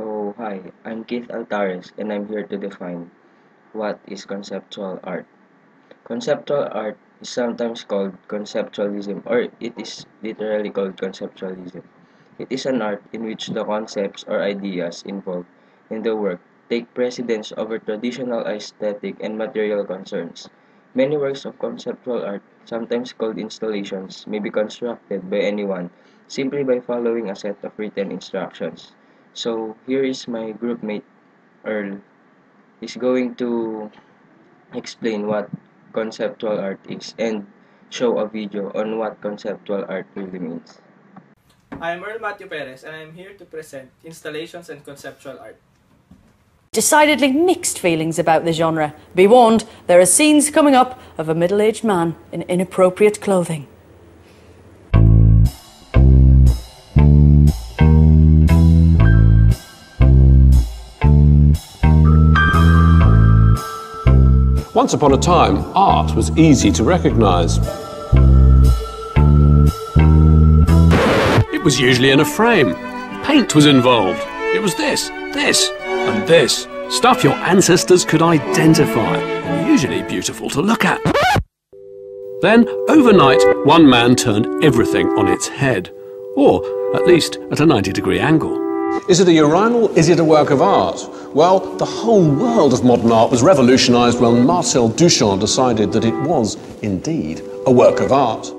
So, hi, I'm Keith Altares and I'm here to define what is conceptual art. Conceptual art is sometimes called conceptualism or it is literally called conceptualism. It is an art in which the concepts or ideas involved in the work take precedence over traditional aesthetic and material concerns. Many works of conceptual art, sometimes called installations, may be constructed by anyone simply by following a set of written instructions. So here is my groupmate Earl. He's going to explain what conceptual art is and show a video on what conceptual art really means. I am Earl Matthew Perez and I am here to present installations and conceptual art. Decidedly mixed feelings about the genre. Be warned, there are scenes coming up of a middle aged man in inappropriate clothing. Once upon a time, art was easy to recognise. It was usually in a frame. Paint was involved. It was this, this, and this. Stuff your ancestors could identify, and usually beautiful to look at. Then, overnight, one man turned everything on its head. Or, at least, at a 90 degree angle. Is it a urinal? Is it a work of art? Well, the whole world of modern art was revolutionised when Marcel Duchamp decided that it was, indeed, a work of art.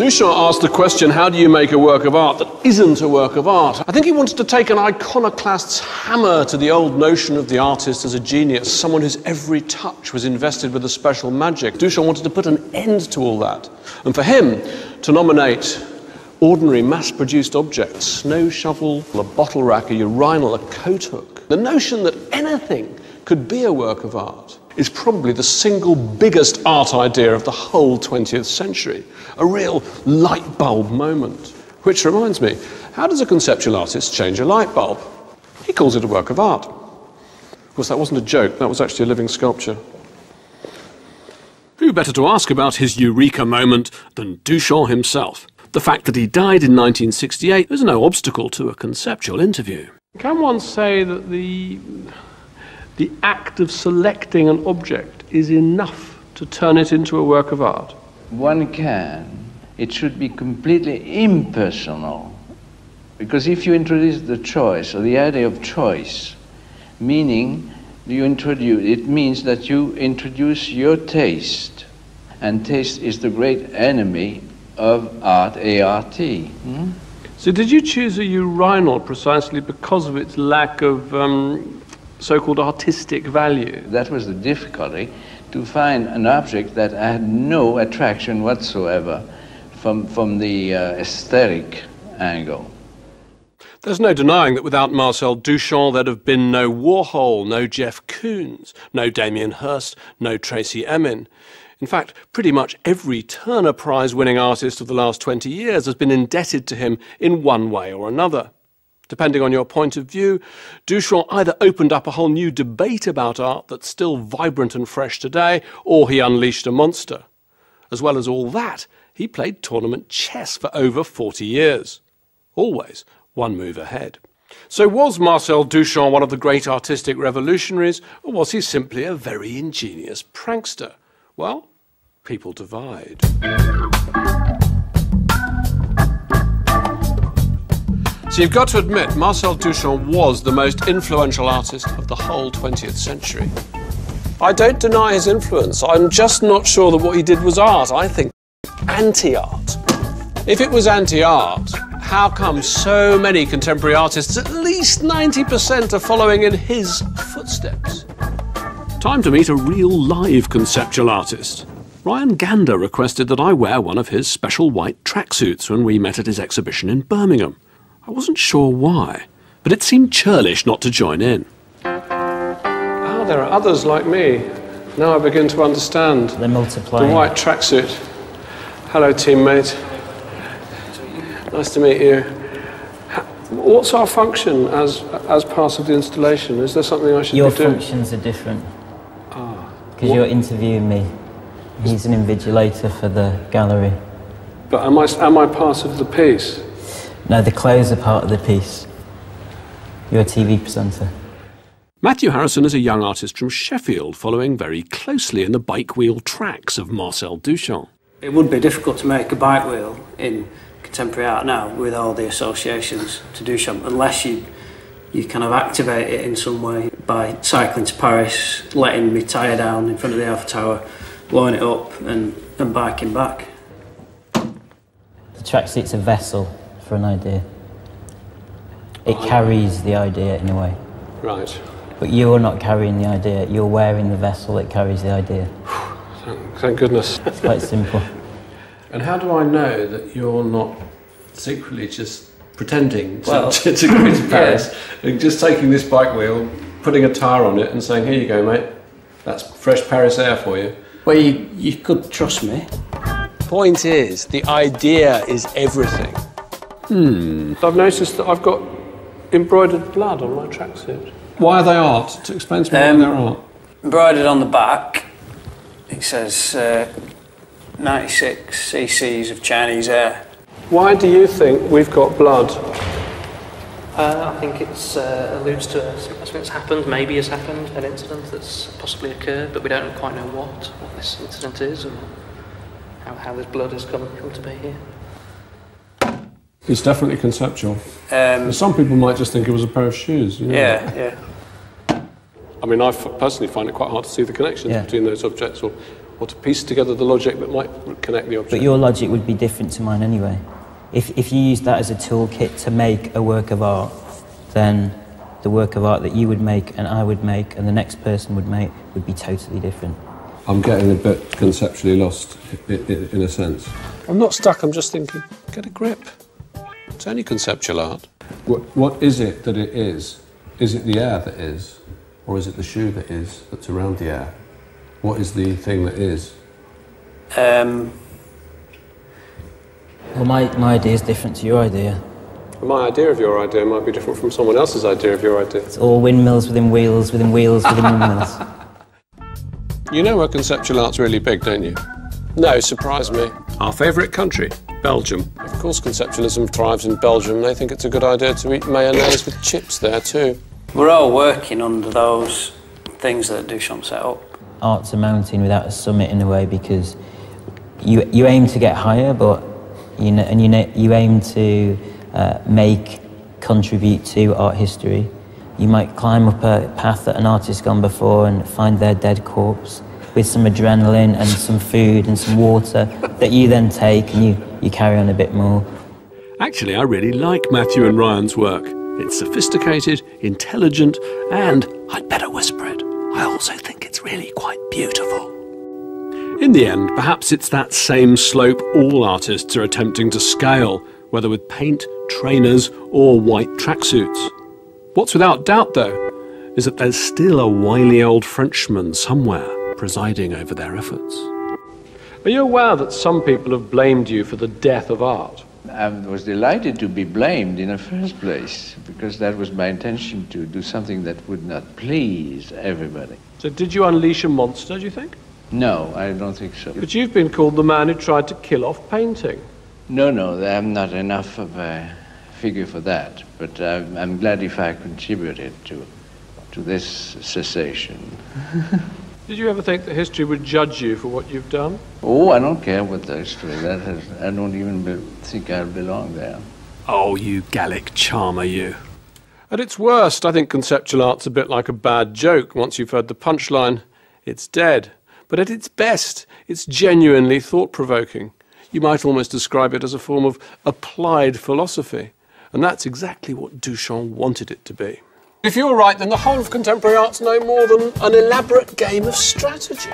Duchamp asked the question, how do you make a work of art that isn't a work of art? I think he wanted to take an iconoclast's hammer to the old notion of the artist as a genius, someone whose every touch was invested with a special magic. Duchamp wanted to put an end to all that. And for him, to nominate ordinary mass-produced objects, snow shovel, a bottle rack, a urinal, a coat hook, the notion that anything could be a work of art is probably the single biggest art idea of the whole 20th century. A real light bulb moment. Which reminds me, how does a conceptual artist change a light bulb? He calls it a work of art. Of course, that wasn't a joke, that was actually a living sculpture. Who better to ask about his eureka moment than Duchamp himself? The fact that he died in 1968 is no obstacle to a conceptual interview. Can one say that the the act of selecting an object is enough to turn it into a work of art? One can. It should be completely impersonal. Because if you introduce the choice or the idea of choice, meaning you introduce, it means that you introduce your taste. And taste is the great enemy of art, A-R-T. Hmm? So did you choose a urinal precisely because of its lack of um, so-called artistic value? That was the difficulty, to find an object that had no attraction whatsoever from, from the uh, aesthetic angle. There's no denying that without Marcel Duchamp, there'd have been no Warhol, no Jeff Koons, no Damien Hirst, no Tracey Emin. In fact, pretty much every Turner Prize winning artist of the last 20 years has been indebted to him in one way or another. Depending on your point of view, Duchamp either opened up a whole new debate about art that's still vibrant and fresh today, or he unleashed a monster. As well as all that, he played tournament chess for over 40 years. Always one move ahead. So was Marcel Duchamp one of the great artistic revolutionaries, or was he simply a very ingenious prankster? Well, people divide. So you've got to admit, Marcel Duchamp was the most influential artist of the whole 20th century. I don't deny his influence. I'm just not sure that what he did was art. I think anti-art. If it was anti-art, how come so many contemporary artists, at least 90%, are following in his footsteps? Time to meet a real live conceptual artist. Ryan Gander requested that I wear one of his special white tracksuits when we met at his exhibition in Birmingham. I wasn't sure why, but it seemed churlish not to join in. Ah, there are others like me. Now I begin to understand. They're multiplying. The white tracksuit. Hello, teammate. Nice to meet you. What's our function as as part of the installation? Is there something I should Your be doing? functions are different. Ah. Because you're interviewing me. He's an invigilator for the gallery. But am I, am I part of the piece? No, the clothes are part of the piece. You're a TV presenter. Matthew Harrison is a young artist from Sheffield, following very closely in the bike wheel tracks of Marcel Duchamp. It would be difficult to make a bike wheel in contemporary art now with all the associations to Duchamp, unless you you kind of activate it in some way by cycling to Paris, letting me tire down in front of the Eiffel Tower, blowing it up, and, and biking back. The track tracksuit's a vessel for an idea. It carries the idea in a way. Right. But you're not carrying the idea, you're wearing the vessel that carries the idea. Thank, thank goodness. It's quite simple. And how do I know that you're not secretly just pretending to, Well, to, to go to Paris and just taking this bike wheel, putting a tyre on it, and saying, "Here you go, mate. That's fresh Paris air for you." Well, you, you could trust me. Point is, the idea is everything. Hmm. I've noticed that I've got embroidered blood on my tracksuit. Why are they art? To explain to me Um, why they're art. Embroidered on the back, it says uh, 96 cc's of Chinese air. Why do you think we've got blood? Uh, I think it uh, alludes to something that's happened, maybe has happened, an incident that's possibly occurred, but we don't quite know what, what this incident is, or how, how this blood has come, come to be here. It's definitely conceptual. Um, Some people might just think it was a pair of shoes. You know? yeah, yeah. I mean, I f- personally find it quite hard to see the connections Yeah. between those objects or, or to piece together the logic that might connect the object. But your logic would be different to mine anyway. If, if you use that as a toolkit to make a work of art, then the work of art that you would make and I would make and the next person would make would be totally different. I'm getting a bit conceptually lost i- i- in a sense. I'm not stuck, I'm just thinking, get a grip. It's only conceptual art. What, what is it that it is? Is it the air that is? Or is it the shoe that is, that's around the air? What is the thing that is? Um, Well, my, my idea is different to your idea. My idea of your idea might be different from someone else's idea of your idea. It's all windmills within wheels, within wheels, within windmills. You know where conceptual art's really big, don't you? No, surprise me. Our favourite country, Belgium. Of course, conceptualism thrives in Belgium. They think it's a good idea to eat mayonnaise with chips there, too. we're all working under those things that Duchamp set up. Art's a mountain without a summit in a way because you, you aim to get higher, but you know, and you, know, you aim to uh, make, contribute to art history. You might climb up a path that an artist's gone before and find their dead corpse with some adrenaline and some food and some water that you then take and you, you carry on a bit more. Actually, I really like Matthew and Ryan's work. It's sophisticated, intelligent, and I'd better whisper it. I also think it's really quite beautiful. In the end, perhaps it's that same slope all artists are attempting to scale, whether with paint, trainers, or white tracksuits. What's without doubt, though, is that there's still a wily old Frenchman somewhere presiding over their efforts. Are you aware that some people have blamed you for the death of art? I was delighted to be blamed in the first place because that was my intention to do something that would not please everybody. So, did you unleash a monster, do you think? No, I don't think so. But you've been called the man who tried to kill off painting. No, no, I'm not enough of a figure for that. But I'm, I'm glad if I contributed to, to this cessation. Did you ever think that history would judge you for what you've done? Oh, I don't care what the history. That I don't even be, think I belong there. Oh, you Gallic charmer, you. At its worst, I think conceptual art's a bit like a bad joke. Once you've heard the punchline, it's dead. But at its best, it's genuinely thought provoking. You might almost describe it as a form of applied philosophy. And that's exactly what Duchamp wanted it to be. If you're right, then the whole of contemporary art's no more than an elaborate game of strategy.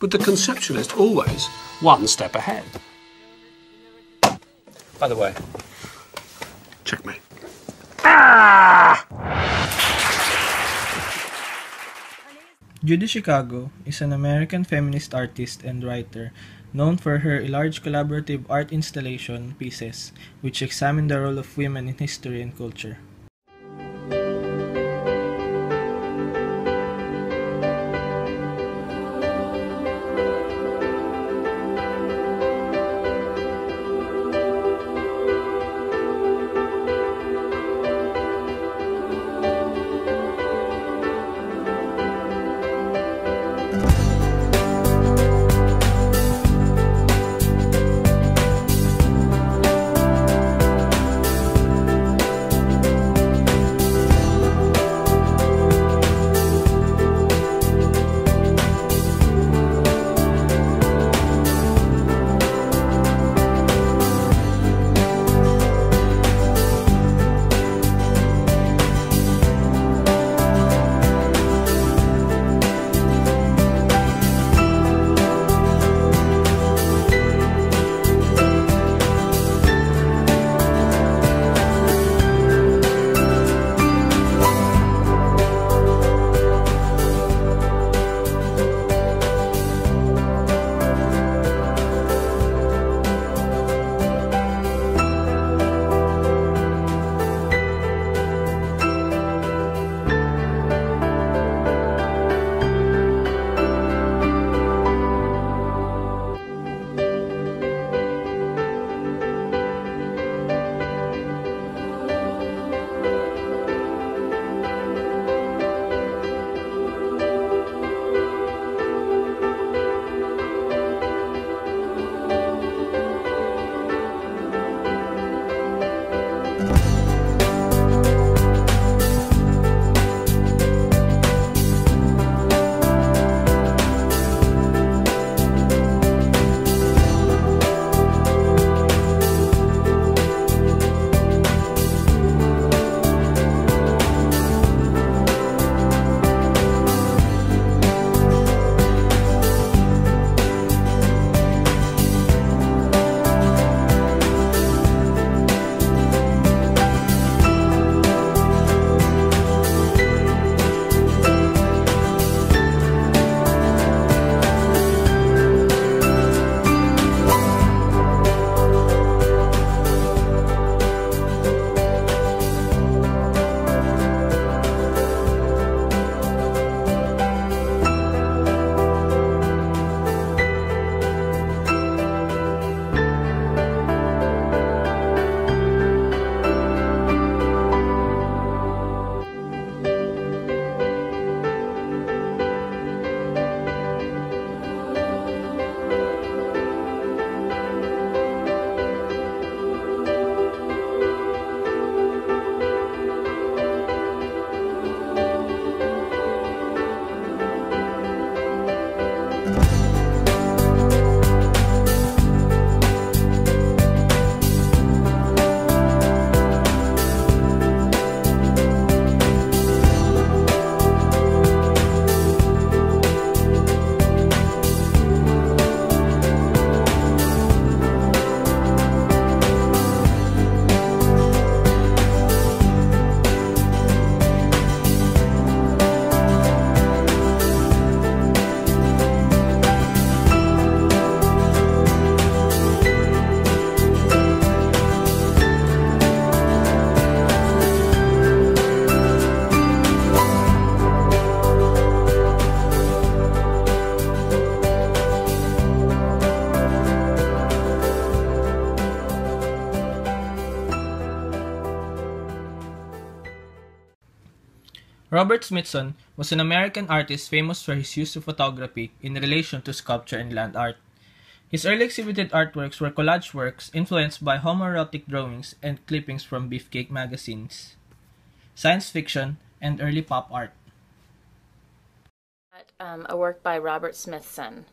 With the conceptualist always one step ahead. By the way, checkmate. Ah! Judy Chicago is an American feminist artist and writer known for her large collaborative art installation pieces which examine the role of women in history and culture. Robert Smithson was an American artist famous for his use of photography in relation to sculpture and land art. His early exhibited artworks were collage works influenced by homoerotic drawings and clippings from beefcake magazines, science fiction, and early pop art. Um, a work by Robert Smithson,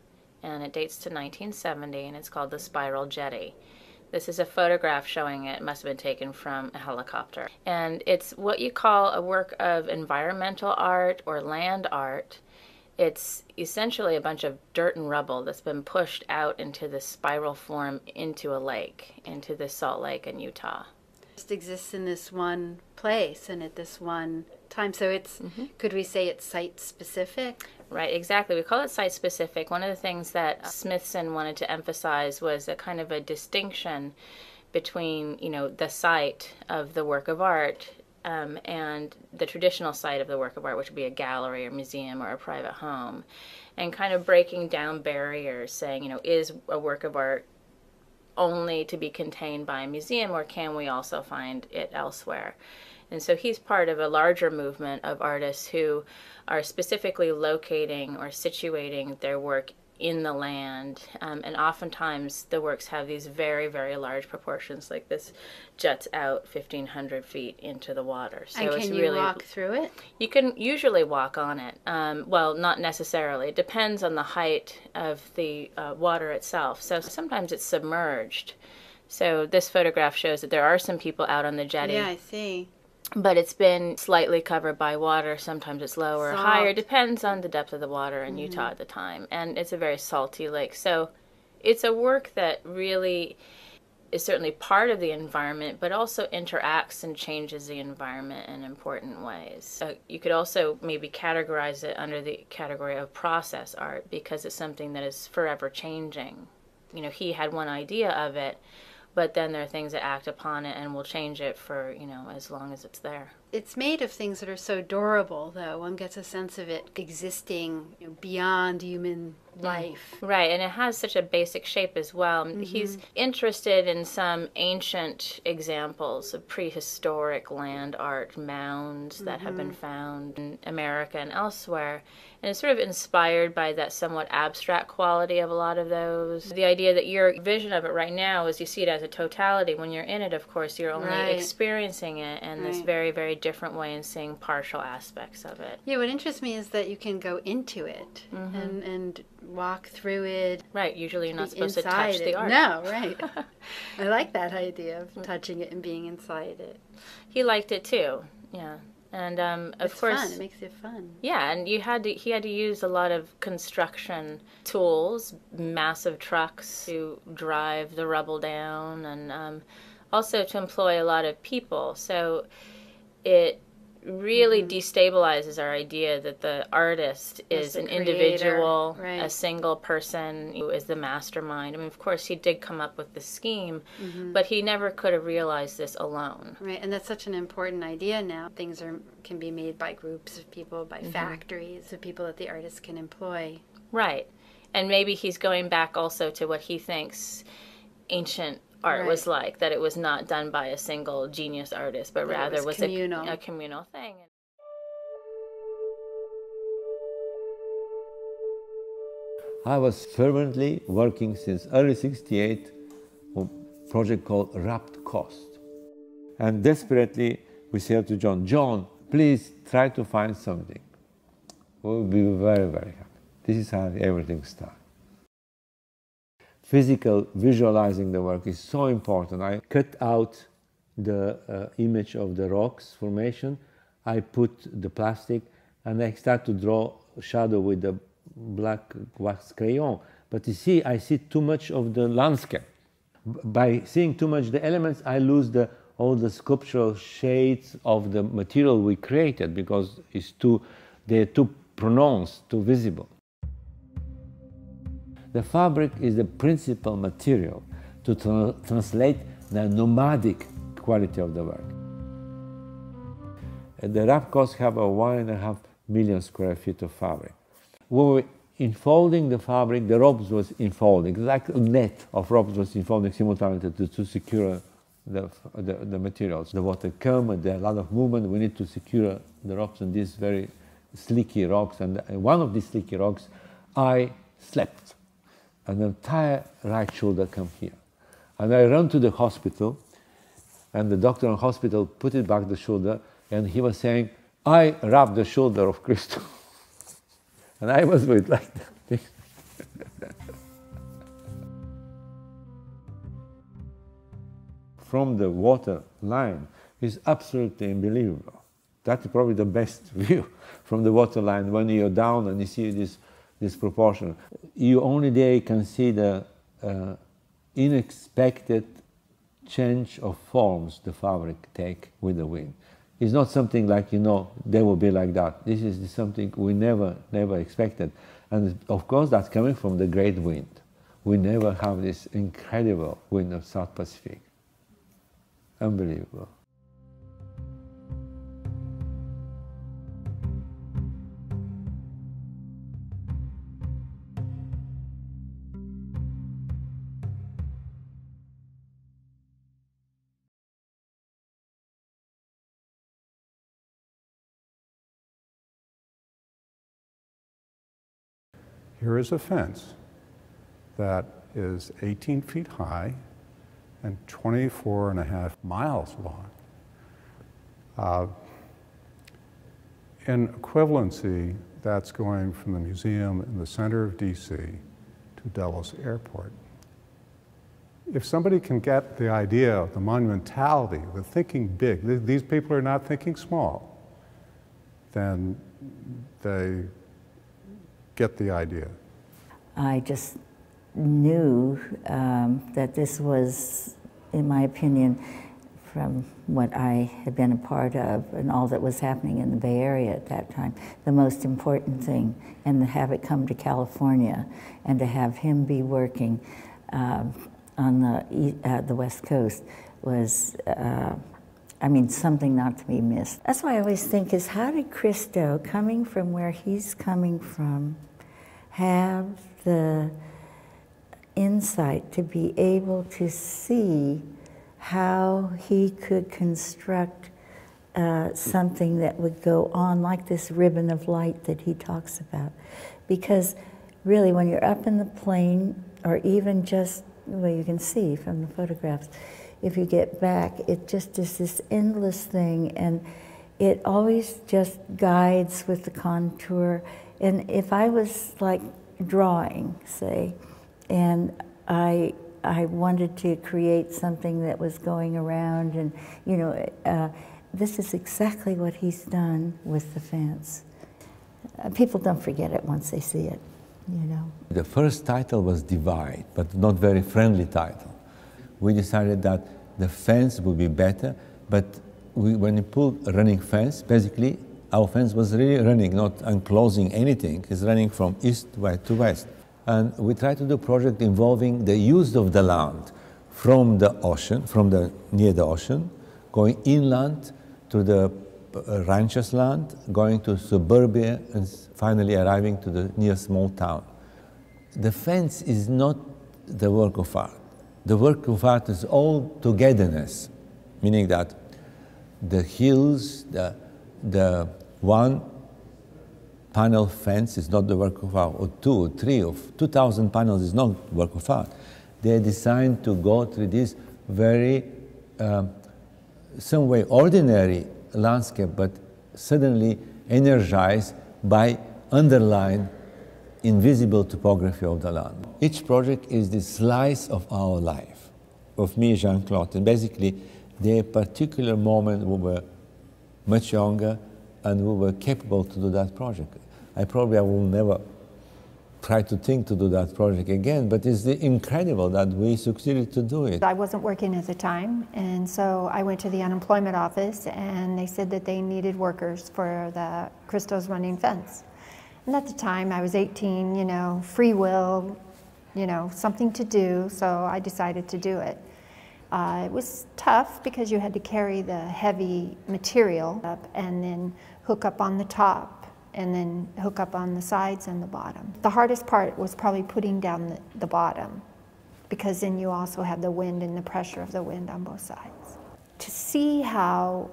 and it dates to 1970, and it's called The Spiral Jetty. This is a photograph showing it. it must have been taken from a helicopter. And it's what you call a work of environmental art or land art it's essentially a bunch of dirt and rubble that's been pushed out into this spiral form into a lake, into the Salt Lake in Utah. It just exists in this one place and at this one time. So it's, mm-hmm. could we say it's site specific? Right, exactly. We call it site specific. One of the things that Smithson wanted to emphasize was a kind of a distinction between, you know, the site of the work of art um, and the traditional site of the work of art, which would be a gallery or museum or a private home, and kind of breaking down barriers, saying, you know, is a work of art only to be contained by a museum, or can we also find it elsewhere? And so he's part of a larger movement of artists who are specifically locating or situating their work in the land. Um, and oftentimes the works have these very, very large proportions, like this juts out 1,500 feet into the water. So and can you really, walk through it? You can usually walk on it. Um, well, not necessarily. It depends on the height of the uh, water itself. So sometimes it's submerged. So this photograph shows that there are some people out on the jetty. Yeah, I see but it's been slightly covered by water. Sometimes it's lower or higher, depends on the depth of the water in mm-hmm. Utah at the time. And it's a very salty lake. So it's a work that really is certainly part of the environment, but also interacts and changes the environment in important ways. So you could also maybe categorize it under the category of process art because it's something that is forever changing. You know, he had one idea of it but then there are things that act upon it and will change it for you know as long as it's there it's made of things that are so durable though one gets a sense of it existing you know, beyond human life right and it has such a basic shape as well mm-hmm. he's interested in some ancient examples of prehistoric land art mounds mm-hmm. that have been mm-hmm. found in america and elsewhere and it's sort of inspired by that somewhat abstract quality of a lot of those. The idea that your vision of it right now is you see it as a totality. When you're in it, of course, you're only right. experiencing it in right. this very, very different way and seeing partial aspects of it. Yeah, what interests me is that you can go into it mm-hmm. and, and walk through it. Right, usually you're not supposed to touch it. the art. No, right. I like that idea of touching it and being inside it. He liked it too, yeah and um, of it's course, fun. it makes it fun. Yeah, and you had to he had to use a lot of construction tools, massive trucks to drive the rubble down, and um, also to employ a lot of people. So it really mm-hmm. destabilizes our idea that the artist is an creator. individual, right. a single person who is the mastermind. I mean, of course, he did come up with the scheme, mm-hmm. but he never could have realized this alone. Right, and that's such an important idea now. Things are can be made by groups of people, by mm-hmm. factories of people that the artist can employ. Right, and maybe he's going back also to what he thinks ancient art right. was like that it was not done by a single genius artist but that rather was, was communal. A, a communal thing I was fervently working since early 68 on a project called Wrapped Coast. And desperately we said to John, John, please try to find something. We'll be very, very happy. This is how everything started physical visualizing the work is so important. I cut out the uh, image of the rocks formation, I put the plastic, and I start to draw shadow with the black wax crayon. But you see, I see too much of the landscape. By seeing too much the elements, I lose the, all the sculptural shades of the material we created because it's too, they're too pronounced, too visible. The fabric is the principal material to tra translate the nomadic quality of the work. The Wrapped Coast have a one and a half million square feet of fabric. We enfolding the fabric, the ropes was enfolding, like a net of ropes was enfolding simultaneously to, to secure the, the, the materials. The water come, and there are a lot of movement. We need to secure the rocks on these very slicky rocks. And one of these slicky rocks, I slept. The entire right shoulder come here. And I run to the hospital, and the doctor in hospital put it back the shoulder, and he was saying, I rubbed the shoulder of Christo. and I was with like that. From the water line is absolutely unbelievable. That's probably the best view from the water line when you're down and you see this, this proportion. You only there can see the uh, unexpected change of forms the fabric take with the wind. It's not something like, you know, they will be like that. This is something we never, never expected. And of course, that's coming from the great wind. We never have this incredible wind of South Pacific. Unbelievable. Here is a fence that is 18 feet high and 24 and a half miles long. Uh, in equivalency, that's going from the museum in the center of DC to Dulles Airport. If somebody can get the idea of the monumentality, the thinking big, th these people are not thinking small, then they get the idea? I just knew um, that this was, in my opinion, from what I had been a part of and all that was happening in the Bay Area at that time, the most important thing, and to have it come to California and to have him be working uh, on the, uh, the West Coast was, uh, I mean, something not to be missed. That's why I always think is how did Christo, coming from where he's coming from, have the insight to be able to see how he could construct uh, something that would go on like this ribbon of light that he talks about. Because really, when you're up in the plane, or even just, well, you can see from the photographs, if you get back, it just is this endless thing, and it always just guides with the contour. And if I was like drawing, say, and I I wanted to create something that was going around, and you know, uh, this is exactly what he's done with the fence. Uh, people don't forget it once they see it, you know. The first title was Divide, but not very friendly title. We decided that the fence would be better, but we, when you a running fence, basically our fence was really running, not enclosing anything. It's running from east to west. And we tried to do project involving the use of the land from the ocean, from the near the ocean, going inland to the uh, rancher's land, going to suburbia, and finally arriving to the near small town. The fence is not the work of art. The work of art is all togetherness, meaning that the hills, the, the one panel fence is not the work of art, or two, or three, or 2,000 panels is not work of art. They are designed to go through this very, um, some way ordinary landscape, but suddenly energized by underlying invisible topography of the land. Each project is the slice of our life, of me, Jean-Claude, and basically, the particular moment we were much younger and we were capable to do that project. I probably I will never try to think to do that project again, but it's incredible that we succeeded to do it. I wasn't working at the time, and so I went to the unemployment office, and they said that they needed workers for the Christo's running fence. And at the time, I was 18, you know, free will, you know, something to do, so I decided to do it. Uh, it was tough because you had to carry the heavy material up and then hook up on the top and then hook up on the sides and the bottom. The hardest part was probably putting down the, the bottom because then you also have the wind and the pressure of the wind on both sides. To see how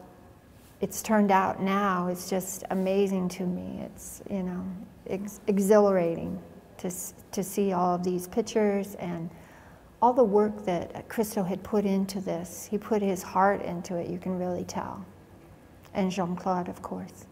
it's turned out now is just amazing to me. It's, you know, ex- exhilarating to, to see all of these pictures and all the work that Christo had put into this. He put his heart into it, you can really tell. And Jean Claude, of course.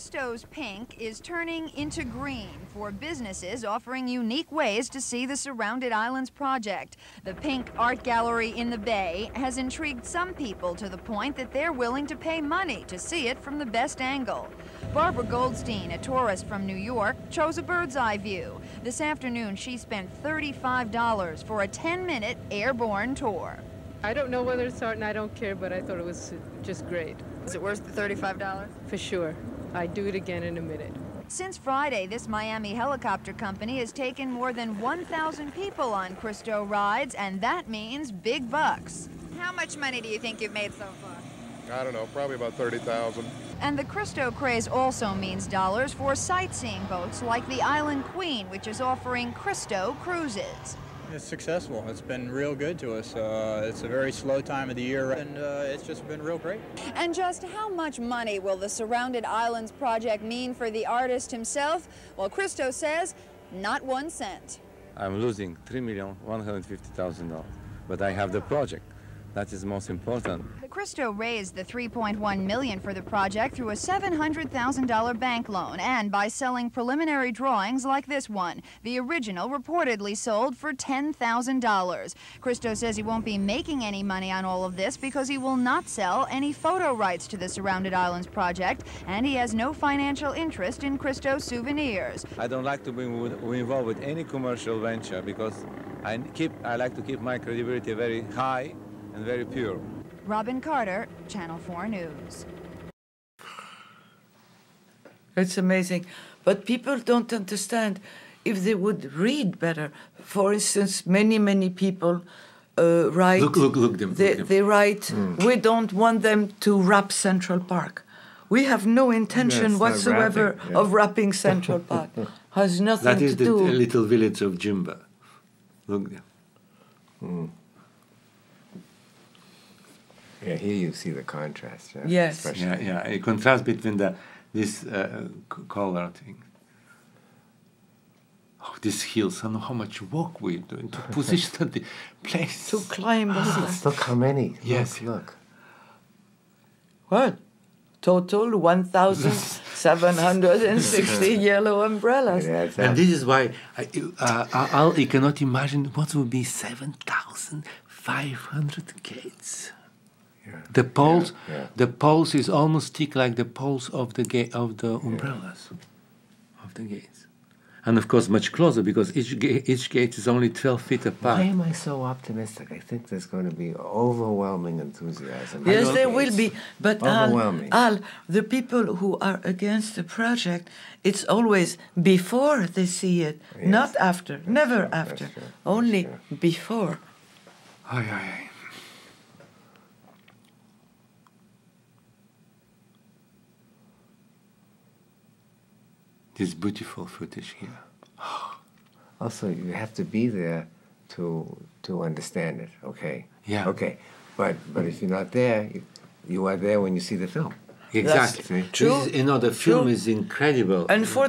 Christo's pink is turning into green for businesses offering unique ways to see the Surrounded Islands project. The Pink Art Gallery in the Bay has intrigued some people to the point that they're willing to pay money to see it from the best angle. Barbara Goldstein, a tourist from New York, chose a bird's eye view. This afternoon, she spent $35 for a 10-minute airborne tour. I don't know whether it's art and I don't care, but I thought it was just great. Is it worth the $35? For sure. I'd do it again in a minute. Since Friday, this Miami helicopter company has taken more than 1,000 people on Christo rides, and that means big bucks. How much money do you think you've made so far? I don't know, probably about 30,000. And the Christo craze also means dollars for sightseeing boats like the Island Queen, which is offering Christo cruises. It's successful. It's been real good to us. Uh, it's a very slow time of the year, and uh, it's just been real great. And just how much money will the Surrounded Islands project mean for the artist himself? Well, Christo says, not one cent. I'm losing $3,150,000, but I have the project. That is most important. Christo raised the 3.1 million for the project through a $700,000 bank loan and by selling preliminary drawings like this one. The original reportedly sold for $10,000. Christo says he won't be making any money on all of this because he will not sell any photo rights to the Surrounded Islands project and he has no financial interest in Christo souvenirs. I don't like to be involved with any commercial venture because I keep I like to keep my credibility very high and very pure. Robin Carter, Channel 4 News. It's amazing. But people don't understand if they would read better. For instance, many, many people uh, write. Look, look, look them. They, look them. they write, Mm. we don't want them to wrap Central Park. We have no intention Yes, whatsoever wrapping, yeah. of wrapping Central Park. Has nothing That is to the do. t- little village of Jimba. Look there. Hmm. Yeah, here you see the contrast. Yeah, Yes. especially. Yeah, yeah. A contrast between the this uh, color thing. Oh, these hills! I know how much work we're doing to position the place. To climb the Let's look how many. Yes. Look. look. What? Total 1,760 yellow umbrellas. And this is why I, uh, I, I cannot imagine what would be 7,500 gates. The poles, yeah. the poles is almost thick like the poles of the ga- of the umbrellas. of the gates. And of course, much closer because each, ga- each gate is only 12 feet apart. Why am I so optimistic? I think there's going to be overwhelming enthusiasm. Yes, there think will be. But Al, overwhelming. Al, the people who are against the project, it's always before they see it, not after, never after, only before. Aye, aye, aye. This beautiful footage here. Also, you have to be there to to understand it. Okay. Yeah. Okay. But but if you're not there, you, you are there when you see the film. Exactly. See? This is, you know, the film is incredible. And for